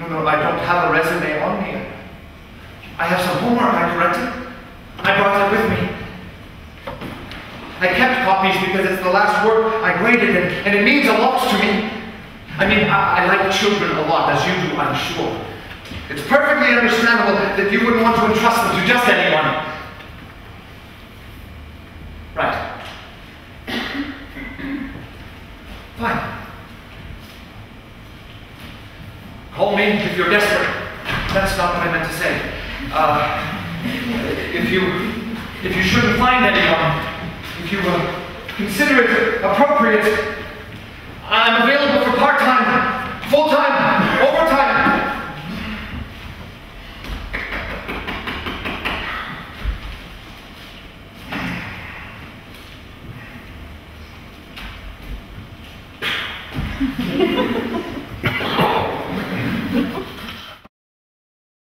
No, no, I don't have a resume on me. I have some homework I corrected. I brought it with me. I kept copies because it's the last work I graded and, and it means a lot to me. I mean, I, I like children a lot, as you do, I'm sure. It's perfectly understandable that you wouldn't want to entrust them to just anyone. Right. Fine. Call me if you're desperate. That's not what I meant to say. Uh, if you if you shouldn't find anyone, if you uh, consider it appropriate, I'm available for part-time, full-time, overtime.